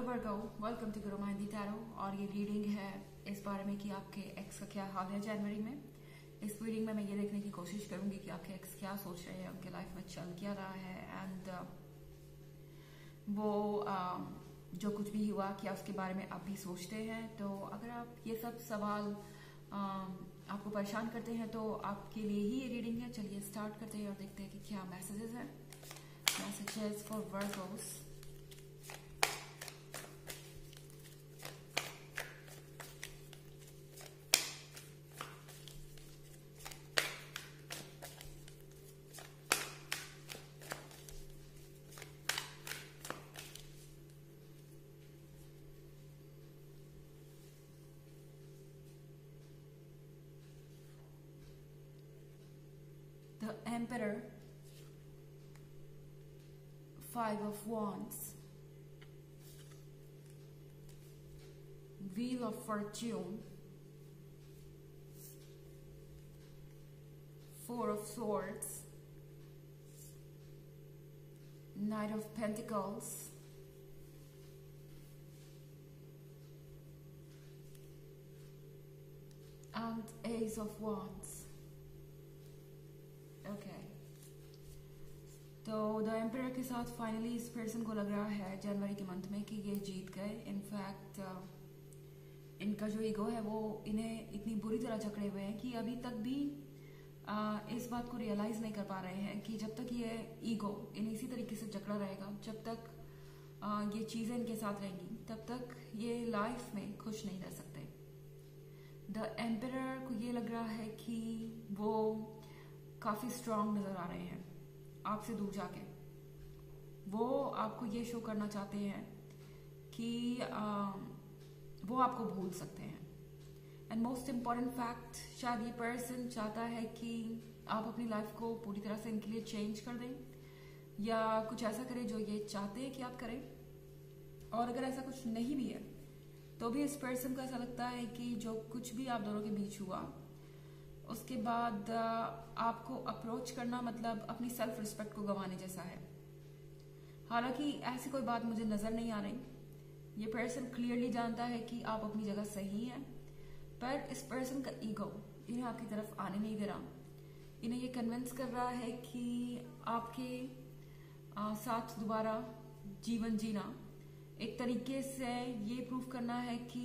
Hello Virgo welcome to Guru माहिंदी tarot और ये reading है इस बारे में कि आपके एक्स का क्या हाल है जनवरी में। इस रीडिंग में मैं ये देखने की कोशिश करूँगी कि आपके एक्स क्या सोच रहे हैं उनके लाइफ में चल क्या रहा है। एंड uh, वो uh, जो कुछ भी हुआ क्या उसके बारे में आप भी सोचते हैं। तो अगर आप ये सब सवाल uh, आपको परेशान करते हैं तो आपके लिए ही ये रीडिंग है। चलिए स्टार्ट करते हैं और देखते हैं कि क्या मैसेजेस हैं। Messages for Virgos Emperor, Five of Wands, Wheel of Fortune, Four of Swords, Knight of Pentacles, and Ace of Wands. Okay तो द एम्पर के साथ फाइनली इस पर्सन को लग रहा है जनवरी के मंथ में कि ये जीत गए। इनफैक्ट uh, इनका जो ईगो है वो इन्हें इतनी बुरी तरह जकड़े हुए हैं कि अभी तक भी uh, इस बात को रियलाइज़ नहीं कर पा रहे हैं कि जब तक ये ईगो इन्हें इसी तरीके से जकड़ा रहेगा जब तक uh, ये चीज़ें इनके साथ रहेंगी तब तक ये लाइफ में खुश नहीं रह सकते। द एम्पर को ये लग रहा है कि वो काफ़ी स्ट्रांग नज़र आ रहे हैं आपसे दूर जाके। वो आपको ये शो करना चाहते हैं कि आ, वो आपको भूल सकते हैं। एंड मोस्ट इंपॉर्टेंट फैक्ट शायद ये पर्सन चाहता है कि आप अपनी लाइफ को पूरी तरह से इनके लिए चेंज कर दें या कुछ ऐसा करें जो ये चाहते हैं कि आप करें। और अगर ऐसा कुछ नहीं भी है तो भी इस पर्सन को ऐसा लगता है कि जो कुछ भी आप दोनों के बीच हुआ उसके बाद आपको अप्रोच करना मतलब अपनी सेल्फ रिस्पेक्ट को गंवाने जैसा है। हालाँकि ऐसी कोई बात मुझे नज़र नहीं आ रही। ये पर्सन क्लियरली जानता है कि आप अपनी जगह सही हैं, पर इस पर्सन का ईगो इन्हें आपकी तरफ़ आने नहीं दे रहा। इन्हें ये कन्विंस कर रहा है कि आपके साथ दोबारा जीवन जीना। एक तरीके से ये प्रूव करना है कि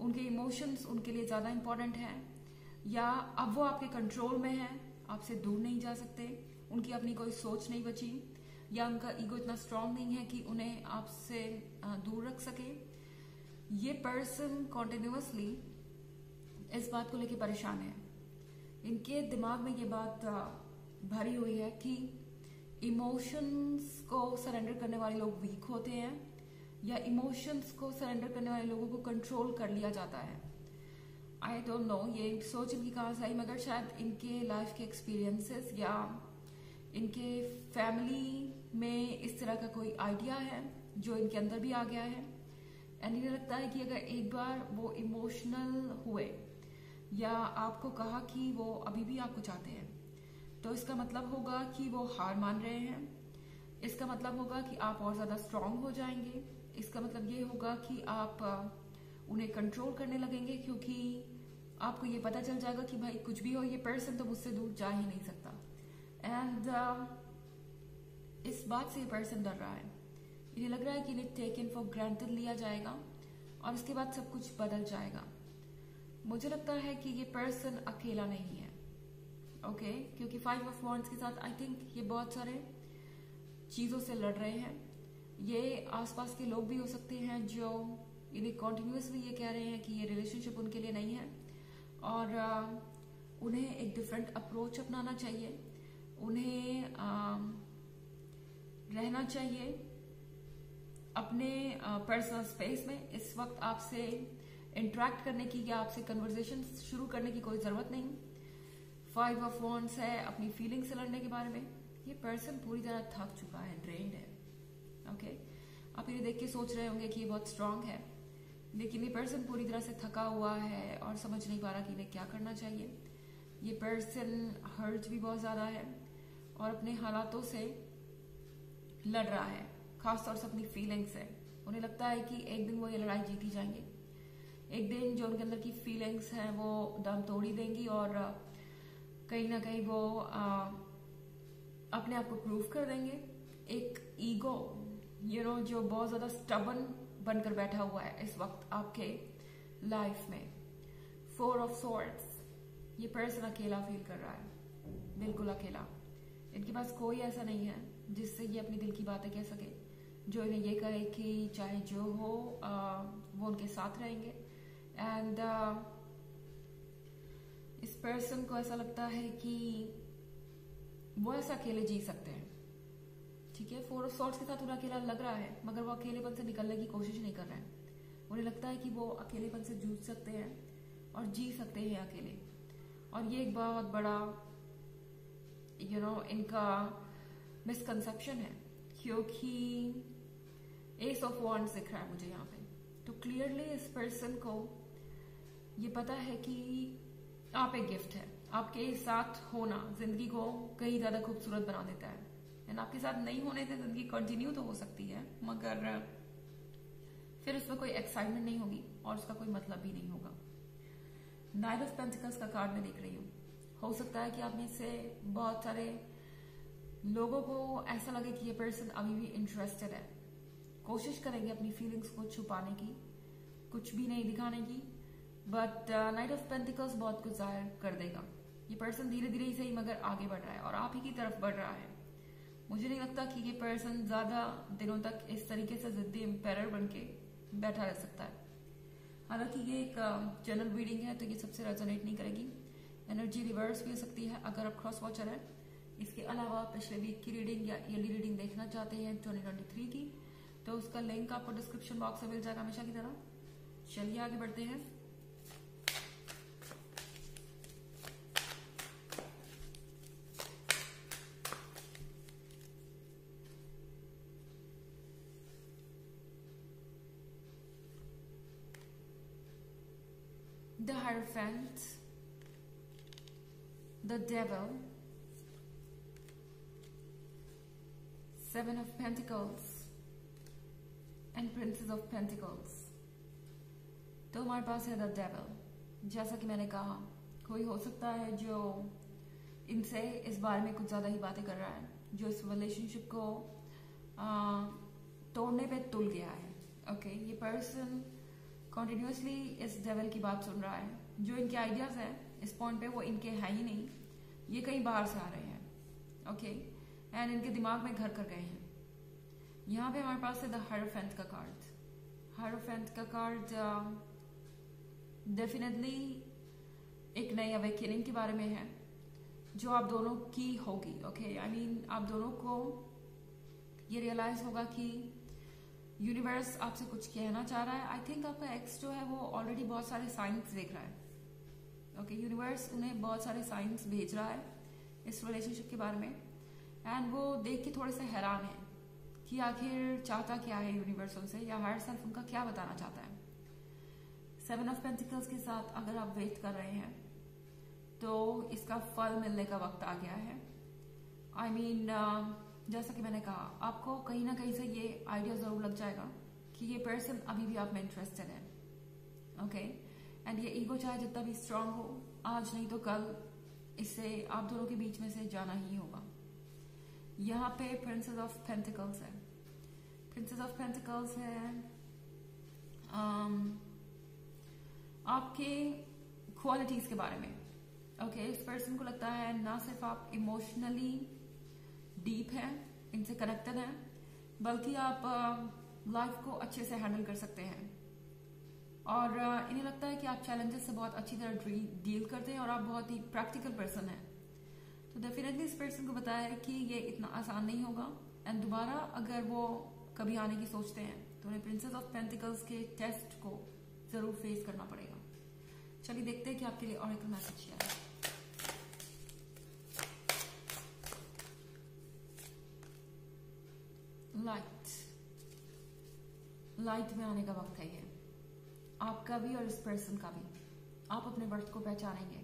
उनके इमोशंस उनके लिए ज़्यादा इंपॉर्टेंट है। या अब वो आपके कंट्रोल में है, आपसे दूर नहीं जा सकते, उनकी अपनी कोई सोच नहीं बची, या उनका ईगो इतना स्ट्रांग नहीं है कि उन्हें आपसे दूर रख सके। ये पर्सन कॉन्टिन्यूसली इस बात को लेकर परेशान है। इनके दिमाग में ये बात भरी हुई है कि इमोशंस को सरेंडर करने वाले लोग वीक होते हैं, या इमोशंस को सरेंडर करने वाले लोगों को कंट्रोल कर लिया जाता है। आई डोंट नो ये सोच इनकी कहाँ से आई, मगर शायद इनके लाइफ के एक्सपीरियंसेस या इनके फैमिली में इस तरह का कोई आइडिया है, जो इनके अंदर भी आ गया है? एंड इन्हें लगता है कि अगर एक बार वो इमोशनल हुए, या आपको कहा कि वो अभी भी आपको चाहते हैं तो इसका मतलब होगा कि वो हार मान रहे हैं। इसका मतलब होगा कि आप और ज़्यादा स्ट्रांग हो जाएँगे। इसका मतलब ये होगा कि आप उन्हें कंट्रोल करने लगेंगे क्योंकि आपको ये पता चल जाएगा कि भाई कुछ भी हो ये पर्सन तो मुझसे दूर जा ही नहीं सकता। एंड uh, इस बात से ये पर्सन डर रहा है। इन्हें लग रहा है कि इन्हें टेक इन फॉर ग्रांटेड लिया जाएगा और इसके बाद सब कुछ बदल जाएगा। मुझे लगता है कि ये पर्सन अकेला नहीं है। Okay okay? क्योंकि फाइव ऑफ़ वॉन्ट्स के साथ आई थिंक ये बहुत सारे चीज़ों से लड़ रहे हैं। ये आसपास के लोग भी हो सकते हैं जो इन्हें कॉन्टिन्यूसली ये कह रहे हैं कि ये रिलेशनशिप उनके लिए नहीं है। और उन्हें एक डिफरेंट अप्रोच अपनाना चाहिए। उन्हें रहना चाहिए अपने पर्सनल स्पेस में। इस वक्त आपसे इंटरेक्ट करने की या आपसे कन्वर्जेशन शुरू करने की कोई ज़रूरत नहीं। फाइव ऑफ़ वॉन्ट्स है अपनी फीलिंग से लड़ने के बारे में। ये पर्सन पूरी तरह थक चुका है ड्रेन्ड है। Okay okay? आप ये देख के सोच रहे होंगे कि ये बहुत स्ट्रांग है। लेकिन ये पर्सन पूरी तरह से थका हुआ है और समझ नहीं पा रहा कि इन्हें क्या करना चाहिए। ये पर्सन हर्ट भी बहुत ज़्यादा है और अपने हालातों से लड़ रहा है खासतौर से अपनी फीलिंग से। उन्हें लगता है कि एक दिन वो ये लड़ाई जीती जाएँगे। एक दिन जो उनके अंदर की फीलिंग्स हैं वो दम तोड़ी देंगी और कहीं ना कहीं वो आ, अपने आप को प्रूव कर देंगे। एक ईगो यू नो जो बहुत ज़्यादा स्टबन बनकर बैठा हुआ है इस वक्त आपके लाइफ में। फोर ऑफ़ सोर्ट्स ये पर्सन अकेला फील कर रहा है। बिल्कुल अकेला। इनके पास कोई ऐसा नहीं है जिससे ये अपनी दिल की बातें कह सके। जो इन्हें ये कहे कि चाहे जो हो आ, वो उनके साथ रहेंगे। एंड इस पर्सन को ऐसा लगता है कि वो ऐसा अकेले जी सकते हैं। ठीक है? फोर ऑफ़ सॉर्ट्स के साथ उन्हें अकेला लग रहा है मगर वो अकेलेपन से निकलने की कोशिश नहीं कर रहे हैं। उन्हें लगता है कि वो अकेलेपन से जूझ सकते हैं और जी सकते हैं अकेले। और ये एक बहुत बड़ा यू you नो know, इनका मिसकंसेप्शन है क्योंकि एस ऑफ़ वॉन्ट्स दिख रहा है मुझे यहाँ पे। तो क्लियरली इस पर्सन को ये पता है कि आप एक गिफ्ट है। आपके साथ होना ज़िंदगी को कहीं ज़्यादा खूबसूरत बना देता है। एंड आपके साथ नहीं होने से ज़िंदगी कंटिन्यू तो हो सकती है, मगर फिर उसमें कोई एक्साइटमेंट नहीं होगी और उसका कोई मतलब भी नहीं होगा। नाइट ऑफ़ पेंटिकल्स का कार्ड मैं देख रही हूँ। हो सकता है कि आप में से बहुत सारे लोगों को ऐसा लगे कि ये पर्सन अभी भी इंटरेस्टेड है। कोशिश करेंगे अपनी फीलिंग्स को छुपाने की, कुछ भी नहीं दिखाने की बट नाइट ऑफ़ पेंटिकल्स बहुत कुछ ज़ाहिर कर देगा। ये पर्सन धीरे धीरे ही सही मगर आगे बढ़ रहा है और आप ही की तरफ़ बढ़ रहा है। मुझे नहीं लगता कि ये पर्सन ज़्यादा दिनों तक इस तरीके से जिद्दी एम्पेयर बन के बैठा रह सकता है। हालाँकि ये एक जनरल रीडिंग है तो ये सबसे रेजोनेट नहीं करेगी। एनर्जी रिवर्स भी हो सकती है, अगर आप क्रॉस वॉचर है। इसके अलावा पिछले वीक की रीडिंग या ईयरली रीडिंग देखना चाहते हैं 2023 की तो उसका लिंक आपको डिस्क्रिप्शन बॉक्स में मिल जाएगा हमेशा की तरह। चलिए आगे बढ़ते हैं। The Hierophant, the Devil, Seven of Pentacles, and princess of pentacles तो हमारे पास है द डेवल जैसा कि मैंने कहा कोई हो सकता है जो इनसे इस बारे में कुछ ज़्यादा ही बातें कर रहा है जो इस रिलेशनशिप को आ, तोड़ने पे तुल गया है। ओके okay, ये पर्सन कॉन्टिन्यूसली इस डेवल की बात सुन रहा है। जो इनके आइडियाज़ है इस पॉइंट पे वो इनके है ही नहीं। ये कहीं बाहर से आ रहे हैं। Okay okay? एंड इनके दिमाग में घर कर गए हैं। यहाँ पे हमारे पास है द हायरोफेंट का कार्ड हायरोफेंट का कार्ड डेफिनेटली uh, एक नई अवेकनिंग के बारे में है जो आप दोनों की होगी। ओके आई मीन आप दोनों को ये रियलाइज़ होगा कि यूनिवर्स आपसे कुछ कहना चाह रहा है। आई थिंक आपका एक्स जो है वो ऑलरेडी बहुत सारे साइंस देख रहा है। ओके यूनिवर्स उन्हें बहुत सारे साइंस भेज रहा है इस रिलेशनशिप के बारे में। एंड वो देख के थोड़े से हैरान है कि आखिर चाहता क्या है यूनिवर्स उनसे या हायर सेल्फ उनका क्या बताना चाहता है। सेवन ऑफ़ पेंटिकल्स के साथ अगर आप वेट कर रहे हैं तो इसका फल मिलने का वक्त आ गया है। I I mean mean, uh, जैसा कि मैंने कहा आपको कहीं ना कहीं से ये आइडिया ज़रूर लग जाएगा कि ये पर्सन अभी भी आप में इंटरेस्टेड है ओके एंड ये ईगो चाहे जितना भी स्ट्रांग हो आज नहीं तो कल इससे आप दोनों के बीच में से जाना ही होगा। यहाँ पे प्रिंसेस ऑफ़ पेंटिकल्स है। प्रिंसेस ऑफ़ पेंटिकल्स है um, आपके क्वालिटीज के बारे में ओके okay, इस पर्सन को लगता है ना सिर्फ़ आप इमोशनली डीप हैं, इनसे कनेक्टेड हैं, बल्कि आप लाइफ को अच्छे से हैंडल कर सकते हैं। और इन्हें लगता है कि आप चैलेंजेस से बहुत अच्छी तरह डील करते हैं और आप बहुत ही प्रैक्टिकल पर्सन हैं। तो डेफिनेटली इस पर्सन को बताया है कि ये इतना आसान नहीं होगा। एंड दोबारा अगर वो कभी आने की सोचते हैं तो उन्हें प्रिंसेस ऑफ़ पेंटिकल्स के टेस्ट को ज़रूर फेस करना पड़ेगा। चलिए देखते हैं कि आपके लिए और एक मैसेज क्या है। लाइट लाइट में आने का वक्त है ये। आपका भी और इस पर्सन का भी। आप अपने वर्थ को पहचानेंगे।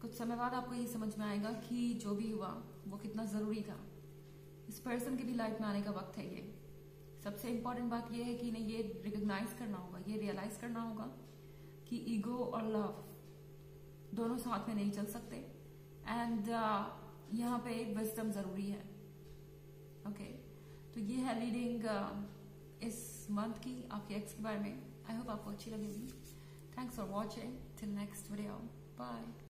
कुछ समय बाद आपको ये समझ में आएगा कि जो भी हुआ वो कितना ज़रूरी था। इस पर्सन की भी लाइफ में आने का वक्त है ये। सबसे इंपॉर्टेंट बात यह है कि इन्हें ये रिकग्नाइज करना होगा ये रियलाइज़ करना होगा कि ईगो और लव दोनों साथ में नहीं चल सकते। एंड uh, यहाँ पे विजडम ज़रूरी है। Okay okay. तो ये है रीडिंग uh, इस मंथ की आपके एक्स के बारे में। आई होप आपको अच्छी लगेगी thanks for watching till next video bye